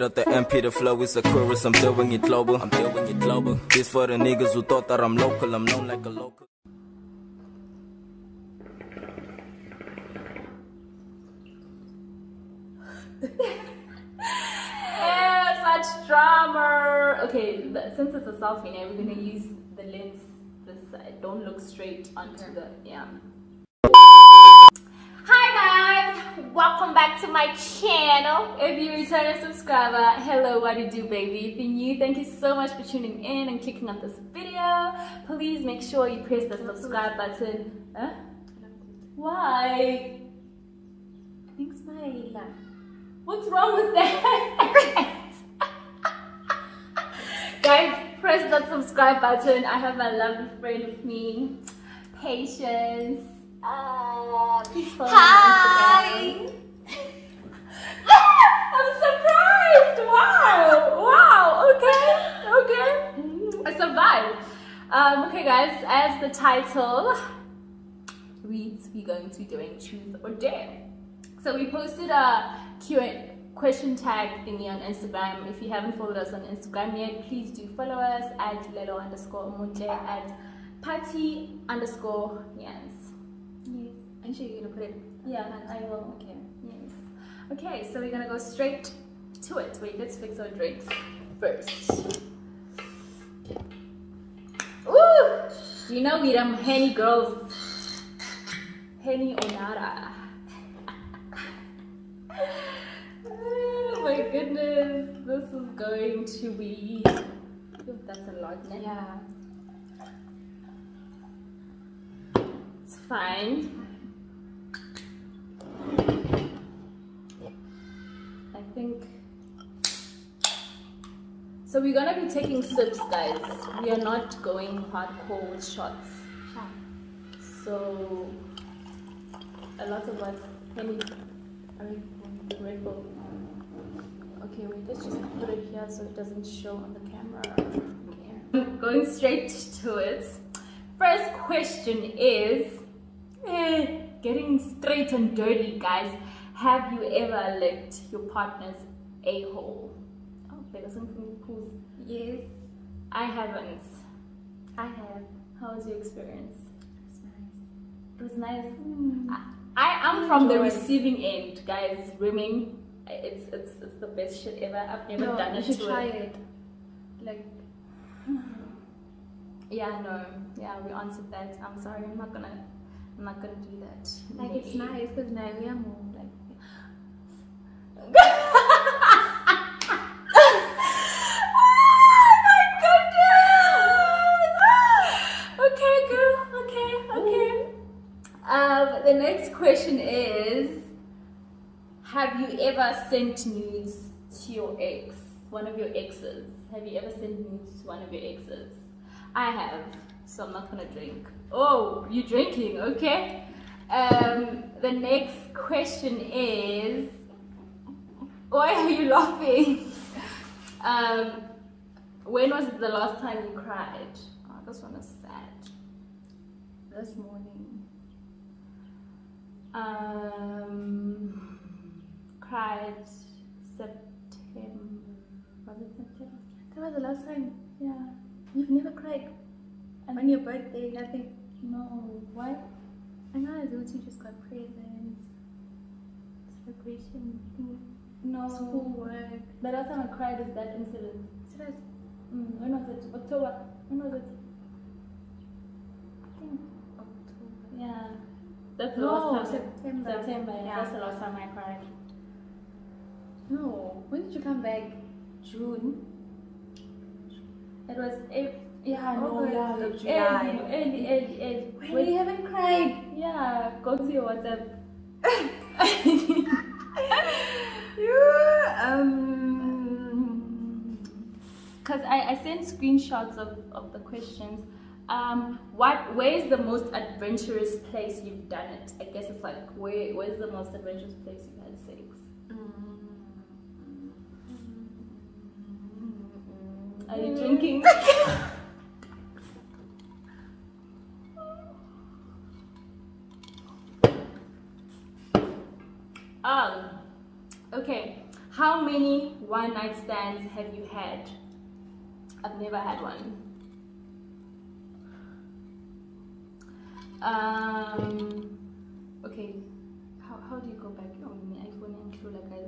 Straight up the MP, the flow is a chorus. I'm doing it global. I'm doing it global. This for the niggas who thought that I'm local. I'm known like a local. Drama. Okay, since it's a selfie now, we're gonna use the lens this side. Don't look straight onto the yeah. Hi guys, welcome back to my channel. If you're a returning subscriber, hello, what do you do, baby? If you're new, thank you so much for tuning in and clicking on this video. Please make sure you press the subscribe button. Huh? Why? Thanks, Maila. What's wrong with that? Guys, press that subscribe button. I have my lovely friend with me. Patience. Uh, please follow me on Instagram. I'm surprised. Wow. Wow. Okay. Okay. Mm, I survived. Um, okay, guys, as the title reads, we're going to be doing truth or dare. So we posted a Q&A question tag thingy on Instagram. If you haven't followed us on Instagram yet, please do follow us at lelo underscore munte at pati underscore yence. I'm sure you're gonna put it. Yeah, I will. Okay. Yes. Okay, so we're gonna go straight to it. Wait, let's fix our drinks first. Ooh! You know we them henny girls. Henny or nada. oh my goodness, this is going to be. That's a lot. Yeah. It's fine. I think. So we're gonna be taking sips, guys. We are not going hardcore with shots. So a lot of us. Henny, Red Bull- Red Bull. Okay, wait. Let's just put it here so it doesn't show on the camera. Okay. Going straight to it. First question is eh, getting straight and dirty, guys. Have you ever licked your partner's a hole? Oh, there was something cool. Yes. I haven't. I have. How was your experience? It's nice. It was nice. Mm. I, I am from the receiving end, guys. Rimming, it's it's it's the best shit ever. I've never no, done you it should to try a- it. Like, Yeah, no. Yeah, we answered that. I'm sorry. I'm not gonna. I'm not gonna do that. like it's nice because now we are more ever sent nudes to your ex, one of your exes? Have you ever sent nudes to one of your exes? I have, so I'm not gonna drink. Oh, you're drinking? Okay. Um, the next question is: Why are you laughing? Um, when was the last time you cried? Oh, this one is sad. This morning. Um, cried September. Was it September? That was the last time. Yeah. You've never cried. And On your birthday, nothing. no, what? I know those who just got presents. Celebration, No. schoolwork. The last time I cried is that incident. That's, Mm, when was it? October. When was it? I think, October. Yeah. That's the No, last time. September. September. Yeah. That's the last time I cried. No. When did you come back? June. It was April. Yeah, no, yeah, or early, July. early, early, early. Wait, Wait, you haven't cried. yeah, go to your WhatsApp. You, um. Because I, I sent screenshots of, of the questions. Um, what where's the most adventurous place you've done it? I guess it's like where where's the most adventurous place you've had sex? Are you drinking? um, okay. How many one night stands have you had? I've never had one. Um, okay, how, how do you go back on the iPhone and show like I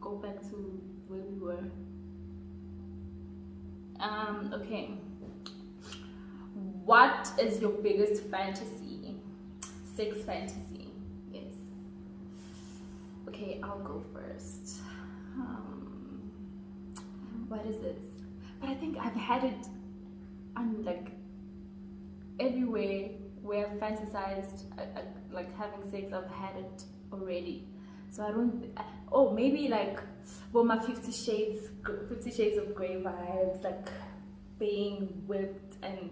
go back to where we were? Um, okay. What is your biggest fantasy? Sex fantasy. Yes. Okay, I'll go first. Um, what is it? But I think I've had it on like everywhere where I've fantasized uh, uh, like having sex. I've had it already. So I don't. Oh, maybe like well, my Fifty Shades, Fifty Shades of Grey vibes, like being whipped and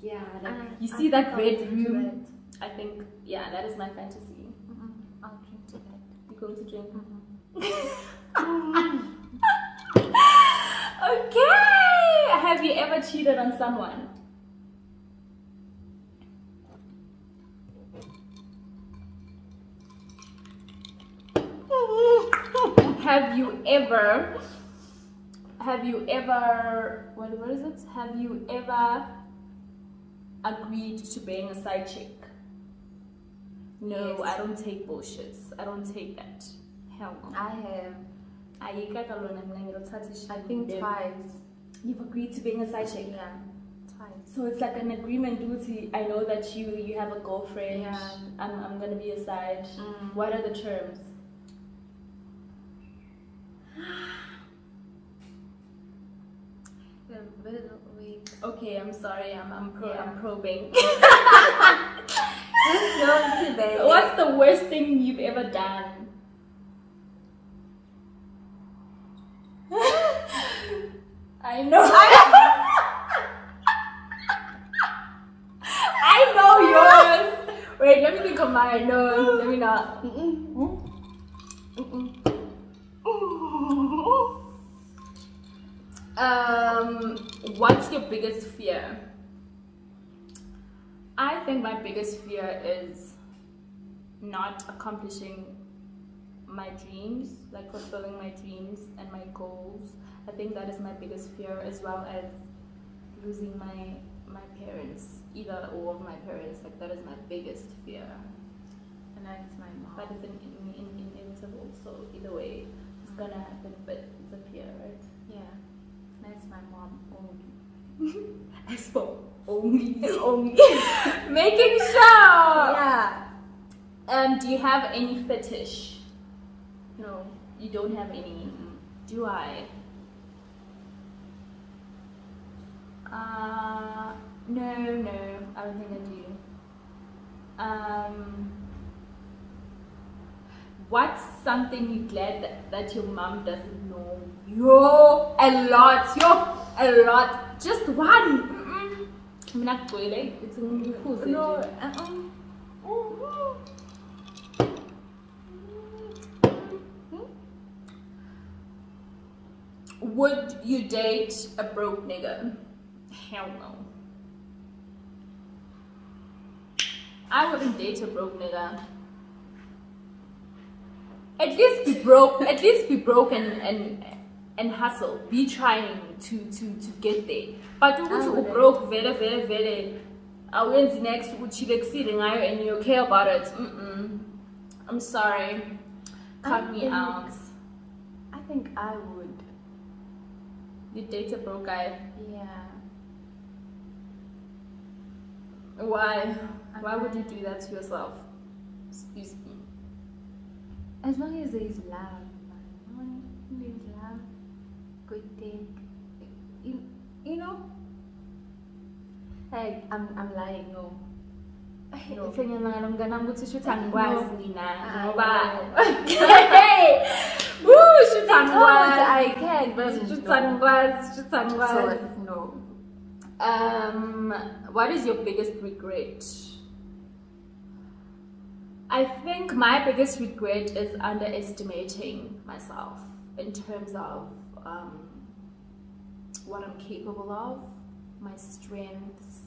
yeah, like I- you see that red room. I think yeah, that is my fantasy. Mm-mm, I'll drink to that. You're going to drink? Mm-hmm. okay. Have you ever cheated on someone? Have you ever have you ever what, what is it have you ever agreed to being a side chick no Yes. i don't take bullshit i don't take that hell no I have, Ayika kalona mina ngilothatha. I think twice. You've agreed to being a side chick. Yeah, twice. So it's like an agreement, duty. I know that you you have a girlfriend. Yeah. I'm I'm gonna be a side. Mm. What are the terms? Okay, I'm sorry. I'm I'm pro, Yeah. I'm probing. Let's go to bed. What's the worst thing you've ever done? I know. I know yours. Wait, let me think of mine. No, let me not. Um, what's your biggest fear? I think my biggest fear is not accomplishing my dreams, like fulfilling my dreams and my goals. I think that is my biggest fear, as well as losing my my parents, either or of my parents. Like that is my biggest fear. And that's my mom. But it's an in, in, inevitable, so either way, it's gonna happen. But it's a fear, right? My mom only. As for only, only making sure. Yeah. Um, do you have any fetish? No, you don't have any. Do I? Uh, no, no, I don't think I do. Um, what's something you're glad that, that your mom doesn't know? Yo, a lot, yo, a lot. Just one. Mm-mm. I'm not good, eh? It's No, uh-uh. Would you date a broke nigga? Hell no. I wouldn't date a broke nigga. At least be broke. At least be broke and and and hustle. Be trying to to to get there. But ukuthi ah, wouldn't. broke vele vele vele awenzi next ukuthi exceeding ngayo and you care about it. Mm-mm. I'm sorry. Cut I me think- out. I think I would. You date a broke guy. Yeah. Why? Why would you do that to yourself? Excuse me. As long as there's love, man. Long there's love, good thing. You, you know? Like, I'm, I'm lying, no. No. Ngiyacabanga nomnganami ukuthi shuthi angikwazi mina ngoba Hey! Woo, shuthi angikwazi. I can, but Shuthi angikwazi, shuthi angikwazi. No. Um, what is your biggest regret? I think my biggest regret is underestimating myself in terms of um, what I'm capable of, my strengths.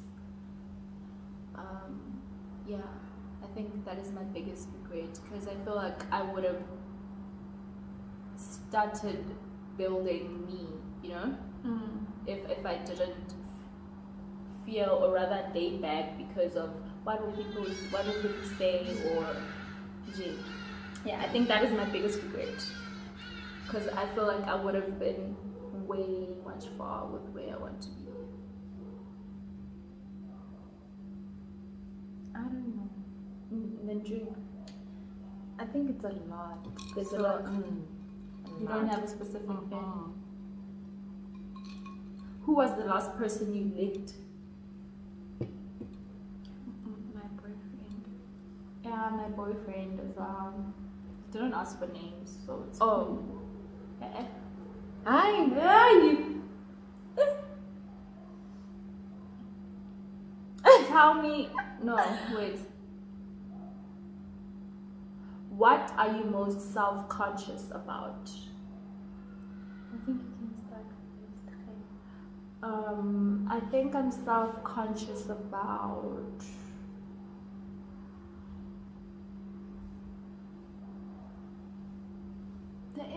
Um, yeah, I think that is my biggest regret because I feel like I would have started building me, you know? Mm. If if I didn't feel or rather lay back because of what will people what will people say or gee. Yeah, I think that is my biggest regret. Because I feel like I would have been way much far with where I want to be. I don't know. Mm, And then drink. I think it's a lot. It's a lot. mm, You don't have a specific thing. Mhm. Who was the last person you licked? Mm, My boyfriend. Yeah, my boyfriend as well. Didn't ask for names, so it's Oh. Eh, eh. Hi. Yeah, you. Tell me. No, wait. What are you most self conscious about? I think you can start first. Um, I think I'm self conscious about.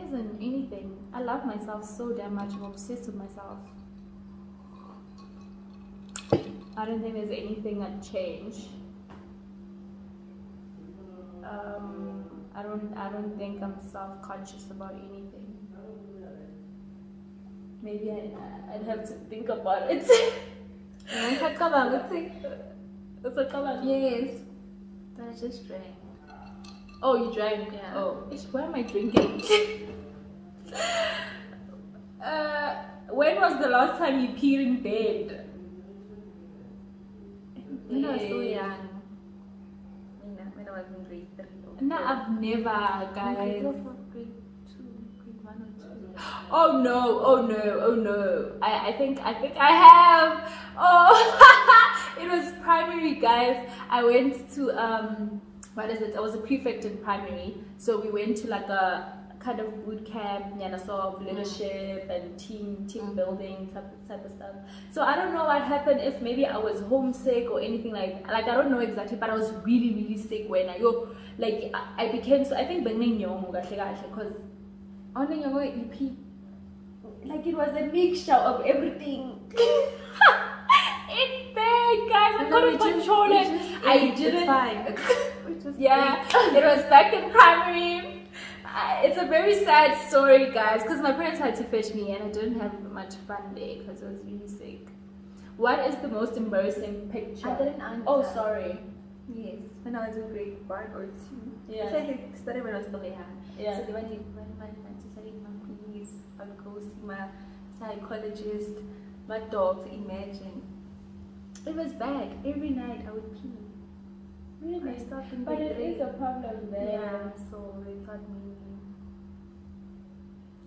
Isn't anything. I love myself so damn much. I'm obsessed with myself. I don't think there's anything I'd change. Um, I don't. I don't think I'm self conscious about anything. Maybe I, I'd have to think about it. Ngiyacabanga ukuthi Usacabanga? yes, but I just drank. Oh, you drank? Yeah. Oh, why am I drinking? uh, when was the last time you peed in bed? When I was so young. When I- was in grade three. No. I've never, guys. four, grade two, grade one or two. Oh no, oh no, oh no. I, I think I think I have. Oh it was primary guys. I went to um what is it? I was a prefect in primary. So we went to like a kind of boot camp, yeah, so of leadership mm. and team team mm. building type type of stuff. So I don't know what happened if maybe I was homesick or anything like like I don't know exactly, but I was really really sick when I yo like I, I became so I think because Only your way EP. like it was a mixture of everything. in bed, guys. I couldn't control it. I didn't. Fine. We just Yeah, it was back in primary. It's a very sad story, guys, because my parents had to fetch me and I didn't have much fun there because I was really sick. What is the most embarrassing picture? I didn't answer. Oh, sorry. Yes, when I was in grade one or two. Yeah. Actually, I think started when I was still young. Yeah. So when, you, when my auntie started my please, I'd go see my psychologist, my doctor, imagine. It was bad. Every night I would pee. In But it is a problem there. Yeah, so they thought maybe.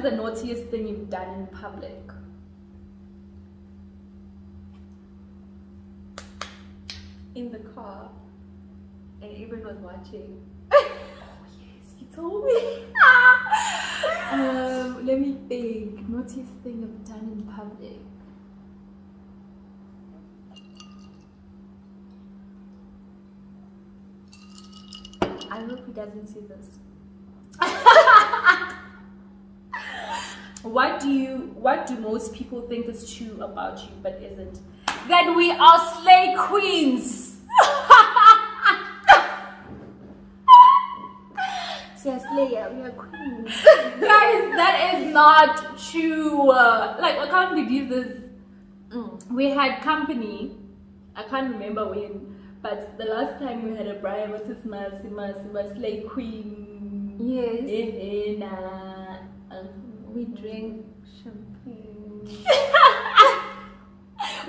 is the naughtiest thing you've done in public? in the car, and everyone was watching. Oh yes, you told me. um, let me think. Naughtiest thing I've done in public. I hope he doesn't see this. What do you what do most people think is true about you but isn't? That we are slay queens. So Slayer, we are queens. Guys, that is not true. Uh, like I can't believe this. Mm. We had company. I can't remember when, but the last time we had a Brian versus Masima Sima Slay Queen. Yes. Eh, eh, nah. We drink champagne.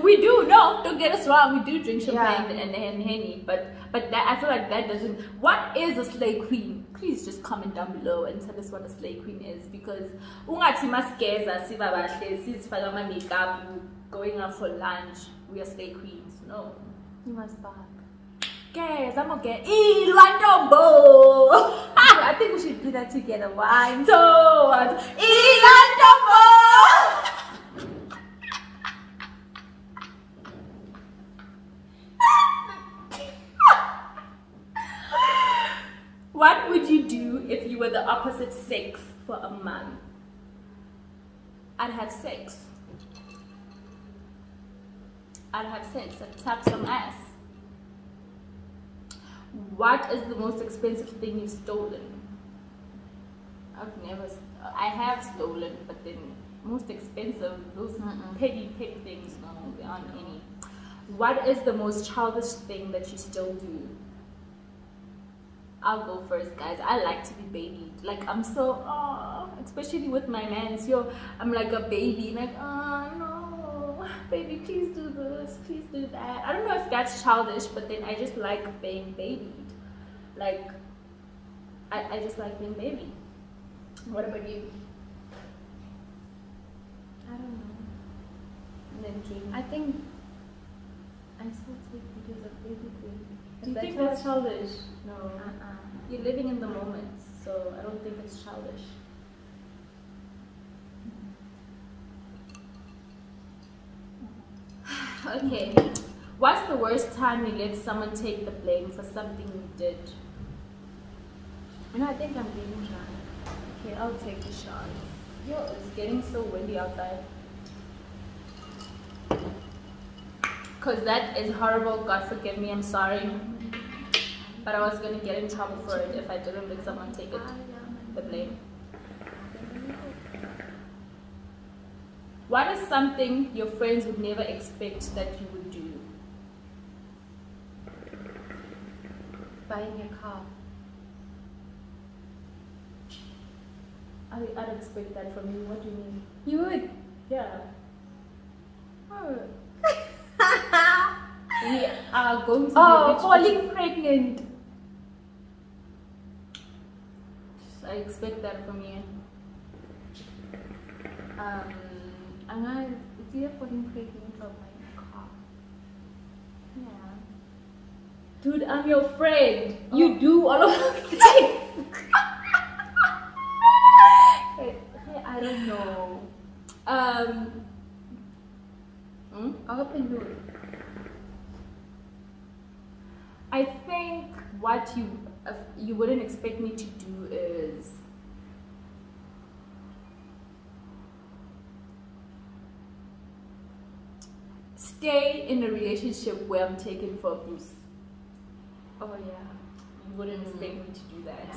We do no, don't get us wrong. We do drink Yeah. champagne and, and henny, but but that I feel like that doesn't. What is a slay queen? please just comment down below and tell us what a slay queen is because ungathi masigeza siba bahle sizifaka ama-makeup going out for lunch we are slay queens no You must back. geza moge ilwa ntombo I think we should do that together. One, so ilwa ntombo What would you do if you were the opposite sex for a month? I'd have sex. I'd have sex. I'd tap some ass. What is the most expensive thing you've stolen? I've never. I have stolen, but then most expensive those Mm-mm. petty pet things. No, there aren't any. What is the most childish thing that you still do? I'll go first, guys. I like to be babied. Like I'm so, oh, especially with my mans. Yo, I'm like a baby. Like, oh no, baby, please do this, please do that. I don't know if that's childish, but then I just like being babied. Like, I, I just like being baby. What about you? I don't know. And then King. I think I still take videos of baby. Do you think that's childish? No. Uh-uh. You're living in the moment, so I don't think it's childish. okay. What's the worst time you let someone take the blame for something you did? You know, I think I'm being drunk. Okay, I'll take the shot. Yo, it's getting so windy outside. Cause that is horrible. God forgive me. I'm sorry, but I was gonna get in trouble for it if I didn't let someone take it, the blame. What is something your friends would never expect that you would do? Buying a car. I, I'd expect that from you. What do you mean? You would. Yeah. Oh, We are going to oh falling pregnant. I expect that from you. Um, I'm not. It's either falling pregnant or buying a car. Yeah. Dude, I'm your friend. Oh. You do all of those things. Don't know. Um. hmm? I'll open you. I think what you uh, you wouldn't expect me to do is stay in a relationship where I'm taken for abuse. Oh yeah. You wouldn't expect Mm. me to do that.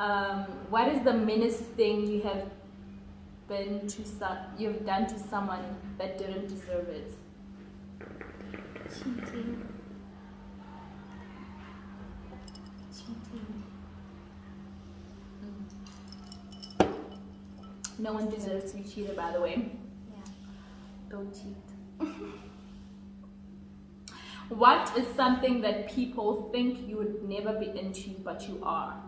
Um, what is the meanest thing you have been to some you've done to someone that didn't deserve it? Cheating. Cheating. No one deserves to be cheated, by the way. Yeah. Don't cheat. What is something that people think you would never be into, but you are?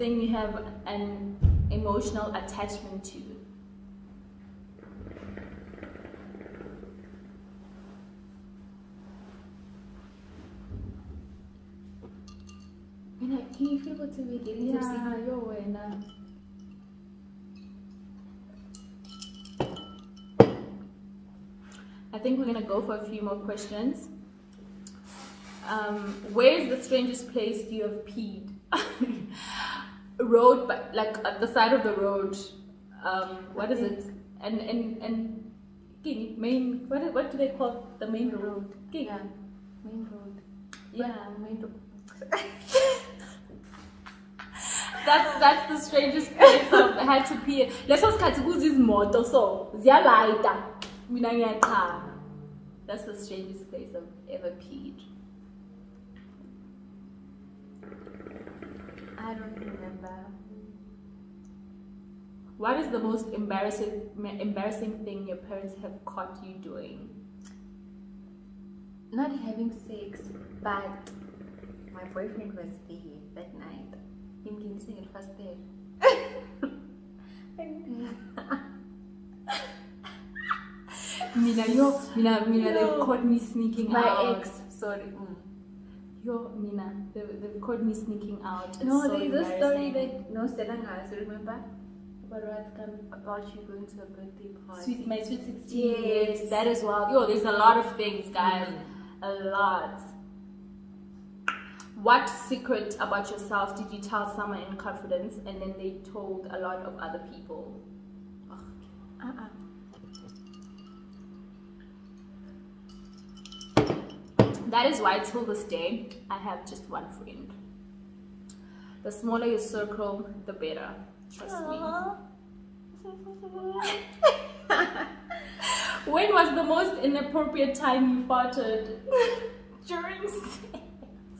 Thing you have an emotional attachment to? You know, can you feel what to be getting to see? yo wena. I think we're gonna go for a few more questions. Um, where is the strangest place you have peed? Road, but like at the side of the road. Um, what is it? And and and King, main. What is, what do they call the main road? King. Yeah. Main road. yeah. Main road. That's that's the strangest place I've had to pee. Leso sikhathi kuzizimoto so ziyalayita mina ngiyaqhala. That's the strangest place I've ever peed. I don't remember. What is the most embarrassing embarrassing thing your parents have caught you doing? Not having sex, but my boyfriend was there that night. Him getting it first there. Mina, yo, Mina, Mina, they've caught me sneaking my out. ex, sorry. Mm. Yo, Mina, they, they've caught me sneaking out. It's No, so there's a story embarrassing. that no Stella has, remember? About what come? About you going to a birthday party. Sweet, my sweet 16 Yes. years. That is wild. Yo, there's a lot of things, guys. A lot. What secret about yourself did you tell someone in confidence and then they told a lot of other people? That is why till this day I have just one friend. The smaller your circle, the better. Trust me. When was the most inappropriate time you farted? During sex.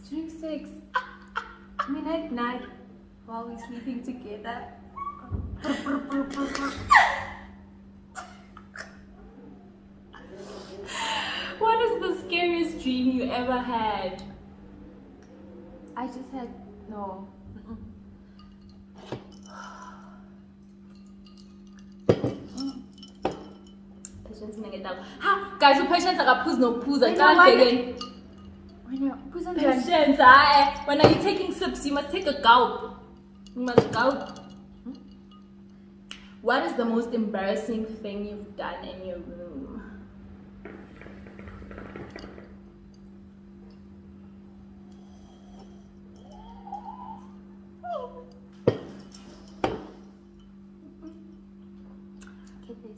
During sex. I mean, at night, while we're sleeping together. What is the scariest dream you ever had? I just had no. Patience nangedako. Ha, guys, upatience akaphuzi nokuphuza. You know Can't what? begin. When I was on Patience, aye. When are you taking sips, you must take a gulp. You must gulp. Hmm? What is the most embarrassing thing you've done in your room?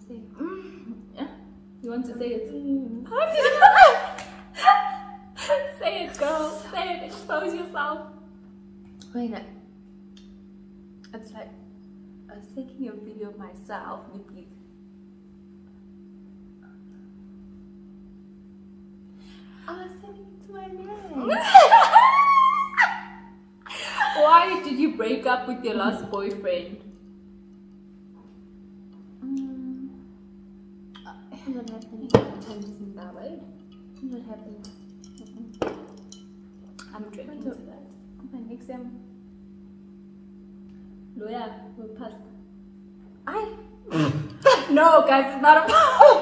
Say? Yeah. You want to say it? say it, girl. Say it. Expose yourself. When I, it's like I was taking a video of myself with you. I was sending it to my man. break up with your last boyfriend? Mm. What happened? Changes in that way. What happened? I'm drinking What to the- that. My next time. Lawyer, we'll pass. I. No, guys, it's not a I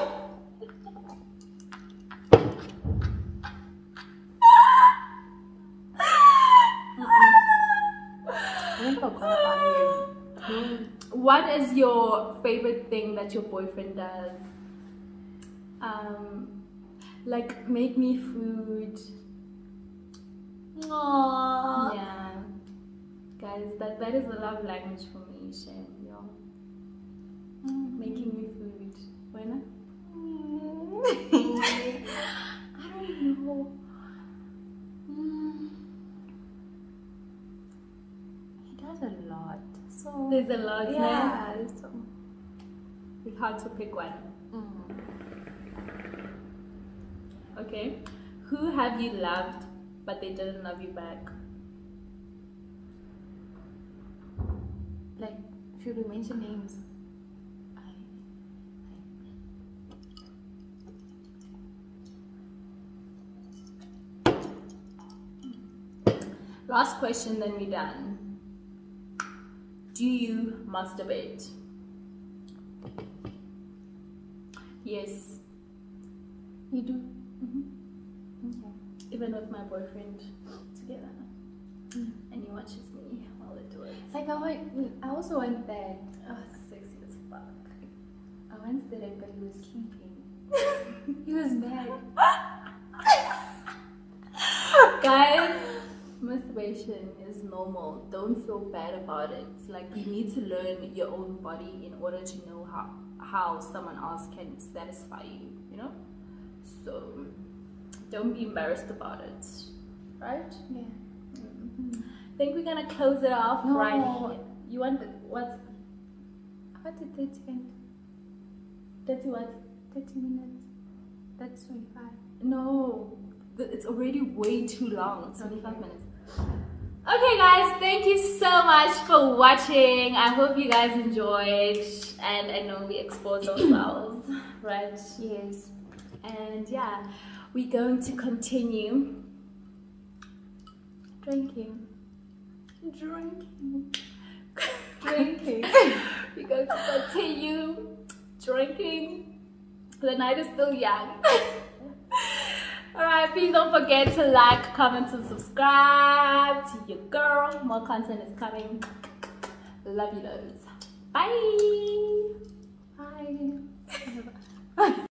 What is your favorite thing that your boyfriend does? Um, like make me food. Aww. Yeah, guys, that that is a love language for me. Shame, yo. Making me food. Why not? I don't know. Mm. He does a lot. So There's a lot. yeah. So, it's hard to pick one. mm. Okay, who have you loved but they didn't love you back? Like, should we mention names? I, Last question, then we're done. Do you masturbate? Yes, you do. Mhm. Okay. even with my boyfriend together, and he watches me while I do it. it's Like I want, I also want that. Oh, sexy as fuck. I once did it, but he was sleeping. he was mad. Guys, masturbation normal. Don't feel bad about it. It's like you need to learn your own body in order to know how how someone else can satisfy you. You know, so don't be embarrassed about it. Right? Yeah. I think we're gonna close it off No. right here. You want the, what? What did 30 and Dirty what? 30 minutes? That's 25. No, it's already way too long. It's 25 minutes. Okay, guys, thank you so much for watching. I hope you guys enjoyed, and I know we exposed ourselves, right? Yes. And yeah, we're going to continue Drinking. drinking. Drinking. we're going to continue drinking. The night is still young. Alright, please don't forget to like, comment, and subscribe to your girl. More content is coming. Love you loads. Bye. Bye.